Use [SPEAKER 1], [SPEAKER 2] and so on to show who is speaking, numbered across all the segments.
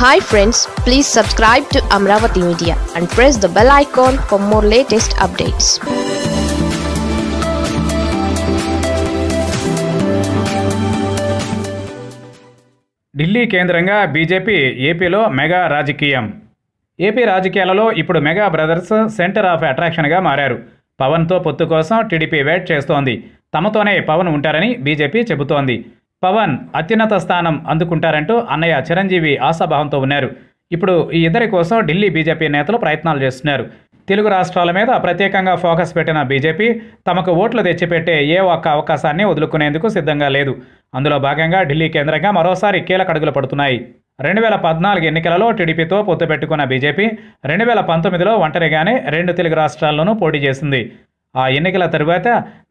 [SPEAKER 1] Hi friends please subscribe to Amaravati media and press the bell icon for more latest updates
[SPEAKER 2] Delhi కేంద్రంగా BJP ఏపీలో mega రాజకీయం. AP రాజకీయాలలో ఇప్పుడు mega brothers centre of అట్రాక్షన్గా మారారు. పవన్తో పొత్తు కోసం టీడీపీ వెయిట్ చేస్తోంది. తమతోనే పవన్ ఉంటారని బీజేపీ చెబుతోంది. పవన్ అత్యున్నత స్థానం అందుకుంటారంటూ అన్నయ్య చిరంజీవి ఆశాభావంతో ఉన్నారు. ఇప్పుడు ఈ ఇద్దరి కోసం ఢిల్లీ బీజేపీ నేతలు ప్రయత్నాలు చేస్తున్నారు. తెలుగు రాష్ట్రాల మీద ప్రత్యేకంగా ఫోకస్ పెట్టిన బీజేపీ తమకు ఓట్లు తెచ్చిపెట్టే ఏ ఒక్క అవకాశాన్ని వదులుకునేందుకు సిద్ధంగా లేదు. అందులో భాగంగా ఢిల్లీ కేంద్రంగా మరోసారి కీలక అడుగులు పడుతున్నాయి. రెండు వేల పద్నాలుగు ఎన్నికలలో టీడీపీతో పొత్తు పెట్టుకున్న బీజేపీ రెండు వేల పంతొమ్మిదిలో ఒంటరిగానే రెండు తెలుగు రాష్ట్రాల్లోనూ పోటీ చేసింది. ఆ ఎన్నికల తరువాత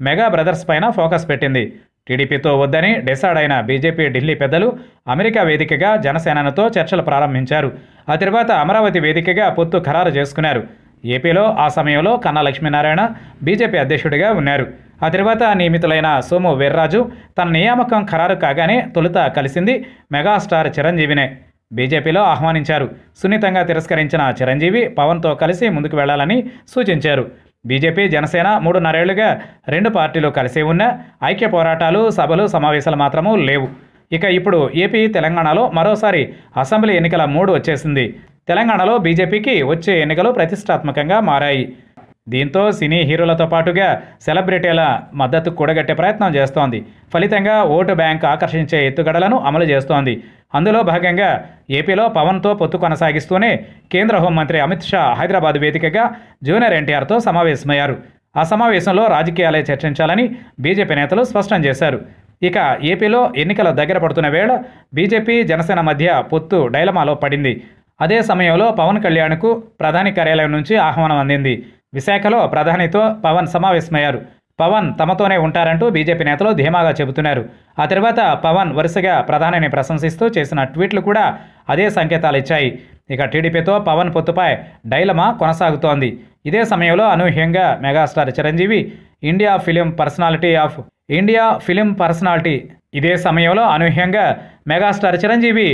[SPEAKER 2] మెగా బ్రదర్స్ పైన ఫోకస్ పెట్టింది. టీడీపీతో వద్దని డిసైడ్ అయిన బీజేపీ ఢిల్లీ పెద్దలు అమెరికా వేదికగా జనసేనతో చర్చలు ప్రారంభించారు. ఆ తర్వాత అమరావతి వేదికగా పొత్తు ఖరారు చేసుకున్నారు. ఏపీలో ఆ సమయంలో కన్నా లక్ష్మీనారాయణ బీజేపీ అధ్యక్షుడిగా ఉన్నారు. ఆ తర్వాత నియమితులైన సోము వీర్రాజు తన నియామకం ఖరారు కాగానే తొలుత కలిసింది మెగాస్టార్ చిరంజీవినే. బీజేపీలో ఆహ్వానించారు. సున్నితంగా తిరస్కరించిన చిరంజీవి పవన్తో కలిసి ముందుకు వెళ్ళాలని సూచించారు. బీజేపీ జనసేన మూడున్నరేళ్ళుగా రెండు పార్టీలు కలిసే ఉన్న ఐక్య పోరాటాలు సభలు సమావేశాలు మాత్రము లేవు. ఇక ఇప్పుడు ఏపీ తెలంగాణలో మరోసారి అసెంబ్లీ ఎన్నికల మూడు వచ్చేసింది. తెలంగాణలో బీజేపీకి వచ్చే ఎన్నికలు ప్రతిష్టాత్మకంగా మారాయి. దీంతో సినీ హీరోలతో పాటుగా సెలబ్రిటీల మద్దతు కూడగట్టే ప్రయత్నం చేస్తోంది. ఫలితంగా ఓటు బ్యాంక్ ఆకర్షించే ఎత్తుగడలను అమలు చేస్తోంది. అందులో భాగంగా ఏపీలో పవన్తో పొత్తు కొనసాగిస్తూనే కేంద్ర హోంమంత్రి అమిత్ షా హైదరాబాద్ వేదికగా జూనియర్ ఎన్టీఆర్తో సమావేశమయ్యారు. ఆ సమావేశంలో రాజకీయాలే చర్చించాలని బీజేపీ నేతలు స్పష్టం చేశారు. ఇక ఏపీలో ఎన్నికల దగ్గర పడుతున్న వేళ బీజేపీ జనసేన మధ్య పొత్తు డైలమాలో పడింది. అదే సమయంలో పవన్ కళ్యాణ్కు ప్రధాని కార్యాలయం నుంచి ఆహ్వానం అందింది. విశాఖలో ప్రధానితో పవన్ సమావేశమయ్యారు. పవన్ తమతోనే ఉంటారంటూ బీజేపీ నేతలు ధీమాగా చెబుతున్నారు. ఆ తర్వాత పవన్ వరుసగా ప్రధానిని ప్రశంసిస్తూ చేసిన ట్వీట్లు కూడా అదే సంకేతాలు ఇచ్చాయి. ఇక టీడీపీతో పవన్ పొత్తుపై డైలమా కొనసాగుతోంది. ఇదే సమయంలో అనూహ్యంగా megastar Chiranjeevi India film personality of India film personality ఇదే సమయంలో అనూహ్యంగా megastar Chiranjeevi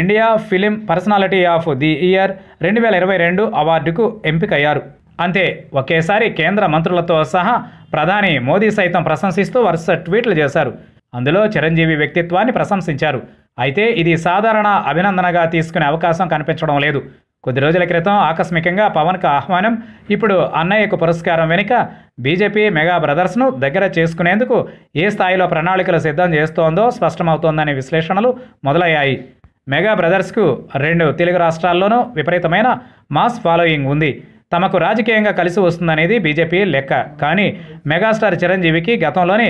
[SPEAKER 2] India film personality of the year రెండు వేల ఇరవై రెండు అవార్డుకు ఎంపికయ్యారు. అంతే ఒకేసారి కేంద్ర మంత్రులతో సహా ప్రధాని మోదీ సైతం ప్రశంసిస్తూ వరుస ట్వీట్లు చేశారు. అందులో చిరంజీవి వ్యక్తిత్వాన్ని ప్రశంసించారు. అయితే ఇది సాధారణ అభినందనగా తీసుకునే అవకాశం కనిపించడం లేదు. కొద్ది రోజుల క్రితం ఆకస్మికంగా పవన్కు ఆహ్వానం ఇప్పుడు అన్నయ్యకు పురస్కారం వెనుక బీజేపీ మెగా బ్రదర్స్ను దగ్గర చేసుకునేందుకు ఏ స్థాయిలో ప్రణాళికలు సిద్ధం చేస్తోందో స్పష్టమవుతోందనే విశ్లేషణలు మొదలయ్యాయి. మెగా బ్రదర్స్కు రెండు తెలుగు రాష్ట్రాల్లోనూ విపరీతమైన మాస్ ఫాలోయింగ్ ఉంది. తమకు రాజకీయంగా కలిసి వస్తుందనేది బీజేపీ లెక్క. కానీ మెగాస్టార్ చిరంజీవికి గతంలోనే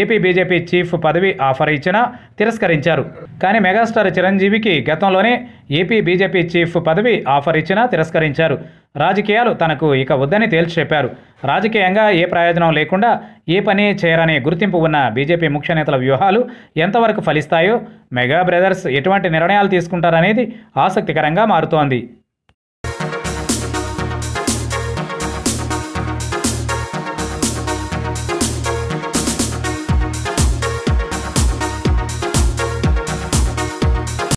[SPEAKER 2] ఏపీ బీజేపీ చీఫ్ పదవి ఆఫర్ ఇచ్చినా తిరస్కరించారు. కానీ మెగాస్టార్ చిరంజీవికి గతంలోనే ఏపీ బీజేపీ చీఫ్ పదవి ఆఫర్ ఇచ్చినా తిరస్కరించారు. రాజకీయాలు తనకు ఇక వద్దని తేల్చి చెప్పారు. రాజకీయంగా ఏ ప్రయోజనం లేకుండా ఏ పని చేయరనే గుర్తింపు ఉన్న బీజేపీ ముఖ్య నేతల వ్యూహాలు ఎంతవరకు ఫలిస్తాయో మెగా బ్రదర్స్ ఎటువంటి నిర్ణయాలు తీసుకుంటారనేది ఆసక్తికరంగా మారుతోంది.